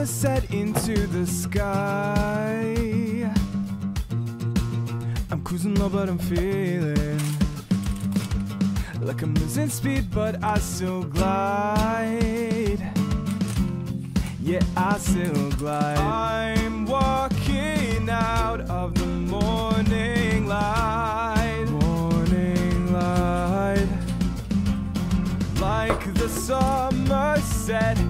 summer set into the sky. I'm cruising low, but I'm feeling like I'm losing speed, but I still glide. Yeah, I still glide. I'm walking out of the morning light. Morning light. Like the summer set.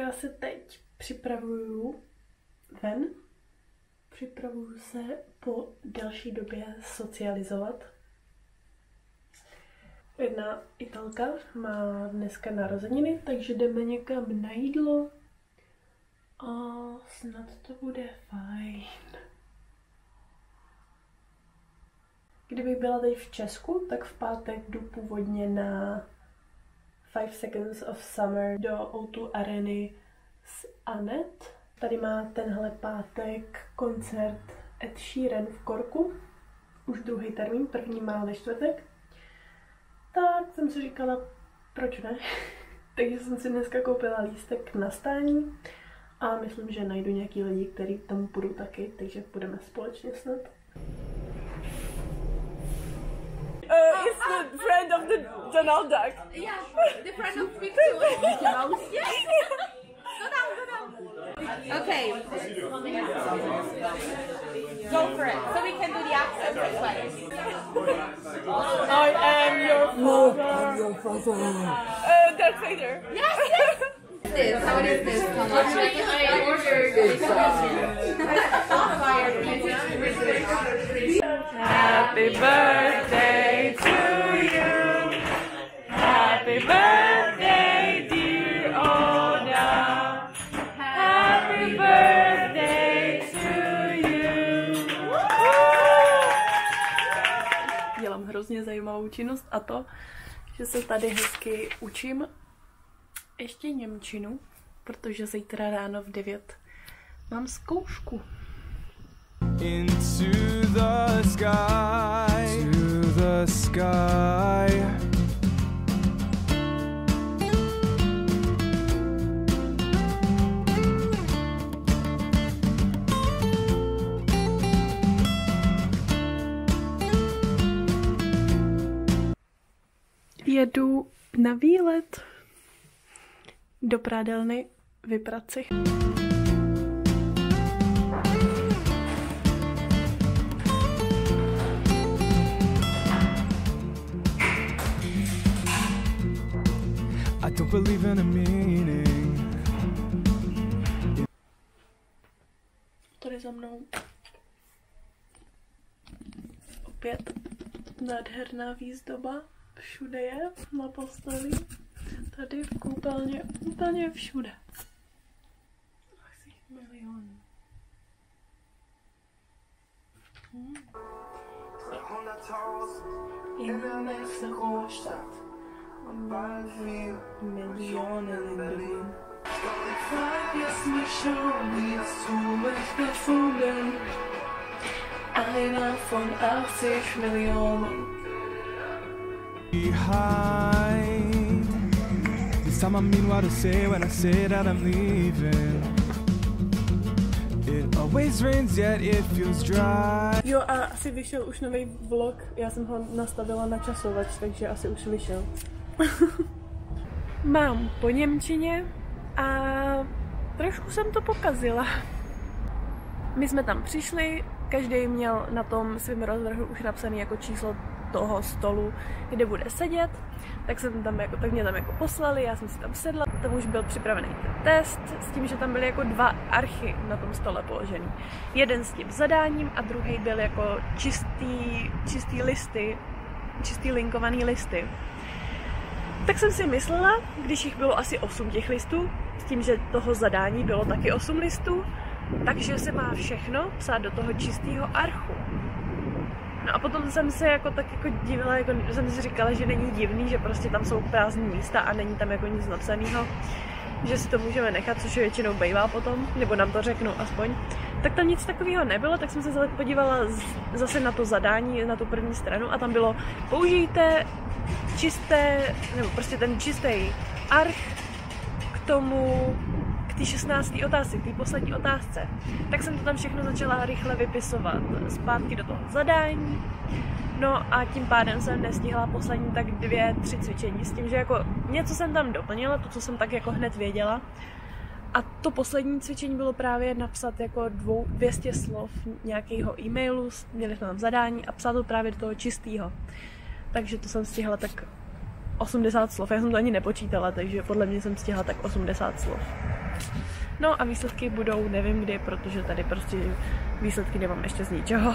Já se teď připravuju ven. Připravuju se po delší době socializovat. Jedna Italka má dneska narozeniny, takže jdeme někam na jídlo. A snad to bude fajn. Kdybych byla teď v Česku, tak v pátek jdu původně na 5 Seconds of Summer do O2 Areny s Anet. Tady má tenhle pátek koncert Ed Sheeran v Korku. Už druhý termín, první má ve čtvrtek. Tak jsem si říkala, proč ne? Takže jsem si dneska koupila lístek na stání a myslím, že najdu nějaký lidi, který tam půjdou taky, takže budeme společně snad. Friend of the Donald Duck. Yeah, the friend of Victor. Mickey Mouse. Yes. Go down, go down. Okay. Go for it. So we can do the accent as well. I am your father. your father. Uh, Darth Vader. Yes, yes. This, how is this? Actually, I ordered Happy birthday to you. Happy birthday, dear Oda. Happy birthday to you. Dělám hrozně zajímavou činnost a to, že se tady hezky učím ještě Němčinu, protože zítra ráno v 9 mám zkoušku. into the sky, to the sky. Jedu na výlet do prádelny vyprat si. I don't believe in a meaning. Tady za mnou opět nádherná výzdoba. Všude je, na posteli, tady v koupelně, úplně všude. Asi milion. In der nächsten Großstadt Millionen in Berlin. Frag es mich schon, wie hast du mich gefunden? Einer von 80 Millionen. Behind. This time I mean what I say when I say that I'm leaving. It always rains, yet it feels dry. Jo a asi vyšel už nový vlog, já jsem ho nastavila na časovač, takže asi už vyšel. Mám po Němčině a trošku jsem to pokazila. My jsme tam přišli, každý měl na tom svém rozvrhu už napsaný jako číslo toho stolu, kde bude sedět, tak jsem tam jako, tak mě tam jako poslali, já jsem si tam sedla, tam už byl připravený ten test, s tím, že tam byly jako dva archy na tom stole položený. Jeden s tím zadáním a druhý byl jako čistý, čistý listy, čistý linkovaný listy. Tak jsem si myslela, když jich bylo asi 8 těch listů, s tím, že toho zadání bylo taky 8 listů, takže se má všechno psát do toho čistého archu. No a potom jsem se jako tak jako divila, jako jsem si říkala, že není divný, že prostě tam jsou prázdné místa a není tam jako nic napsaného. že si to můžeme nechat, což je většinou bývá potom, nebo nám to řeknou aspoň, tak tam nic takového nebylo, tak jsem se podívala zase na to zadání, na tu první stranu a tam bylo použijte čisté, nebo prostě ten čistý arch k tomu, té 16. otázce, k té poslední otázce. Tak jsem to tam všechno začala rychle vypisovat zpátky do toho zadání. No a tím pádem jsem nestihla poslední tak dvě, tři cvičení s tím, že jako něco jsem tam doplnila, to, co jsem tak jako hned věděla. A to poslední cvičení bylo právě napsat jako dvou, 200 slov nějakého e-mailu, měli jsme tam zadání a psát to právě do toho čistého. Takže to jsem stihla tak 80 slov, já jsem to ani nepočítala, takže podle mě jsem stihla tak 80 slov. No a výsledky budou nevím kdy, protože tady prostě výsledky nemám ještě z ničeho.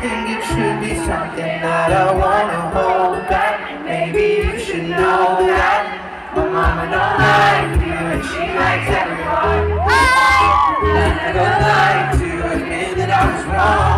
think it should be something that I wanna hold back. Maybe you should know that My mama don't like you and she likes everyone. I don't like to admit that I was wrong.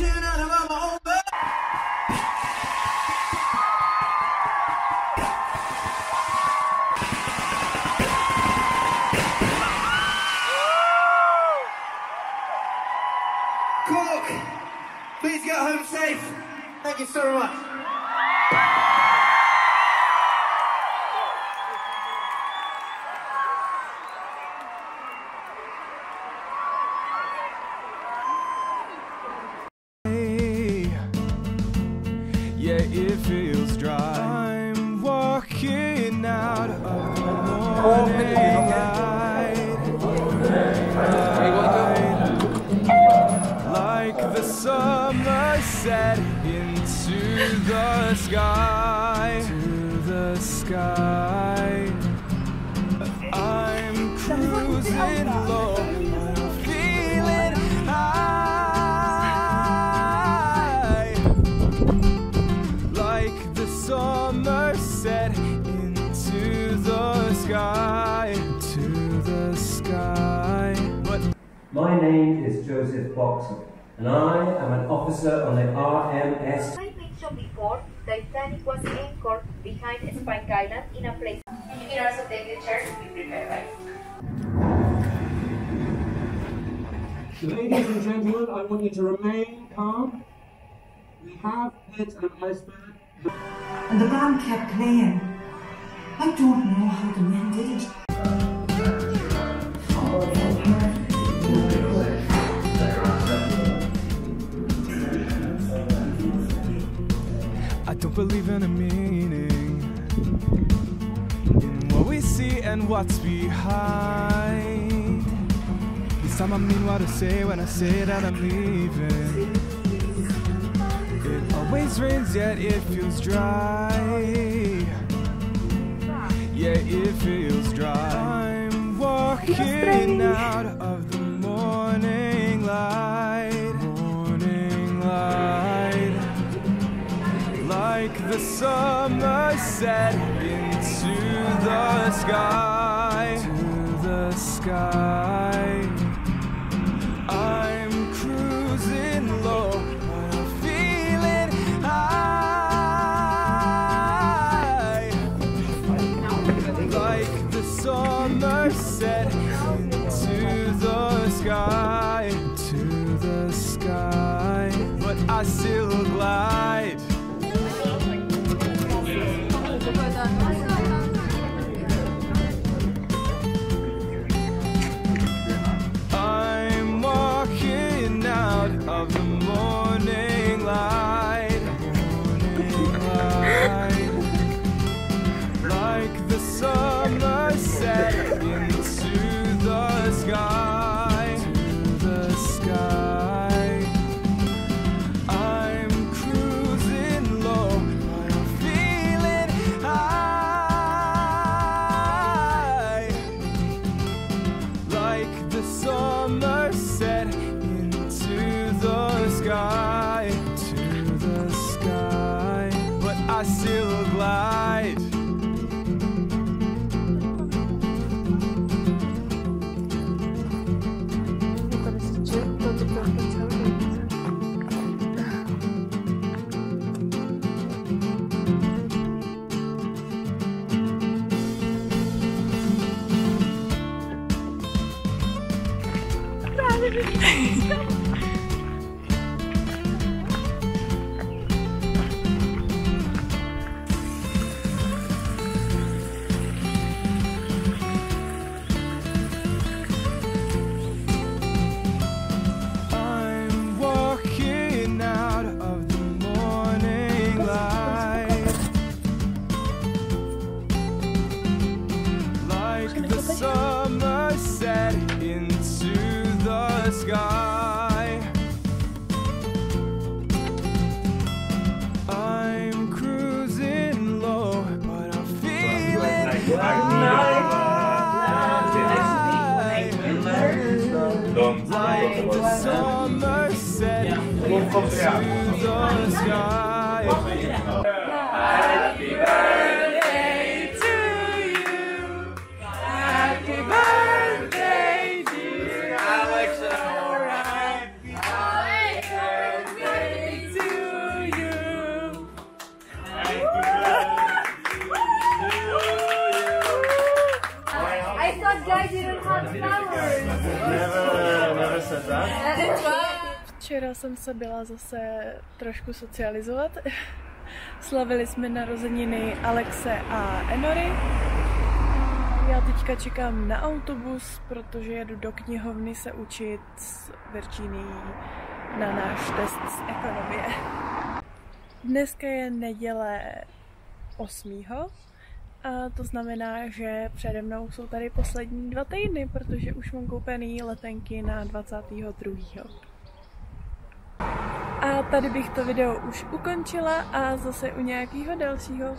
Should I sky, to the sky. I'm cruising low, feeling high. Like the summer set into the sky, to the sky. But My name is Joseph Boxer, and I am an officer on the RMS Five minutes before, the Titanic was anchored behind Spike Island in a place. You can also take the chair to be prepared, right? Ladies and gentlemen, I want you to remain calm. We have hit an iceberg. And the band kept playing. I don't know how the men did it. Don't believe in a meaning in what we see and what's behind. This time I mean what I say when I say that I'm leaving. It always rains, yet it feels dry. Yeah, it feels dry. I'm walking out of the morning light. The summer set into the sky, to the sky. Come on. job. Jsem se byla zase trošku socializovat. Slavili jsme narozeniny Alexe a Enory. Já teďka čekám na autobus, protože jedu do knihovny se učit s Virčíny na náš test z ekonomie. Dneska je neděle 8. A to znamená, že přede mnou jsou tady poslední dva týdny, protože už mám koupený letenky na 22. A tady bych to video už ukončila a zase u nějakého dalšího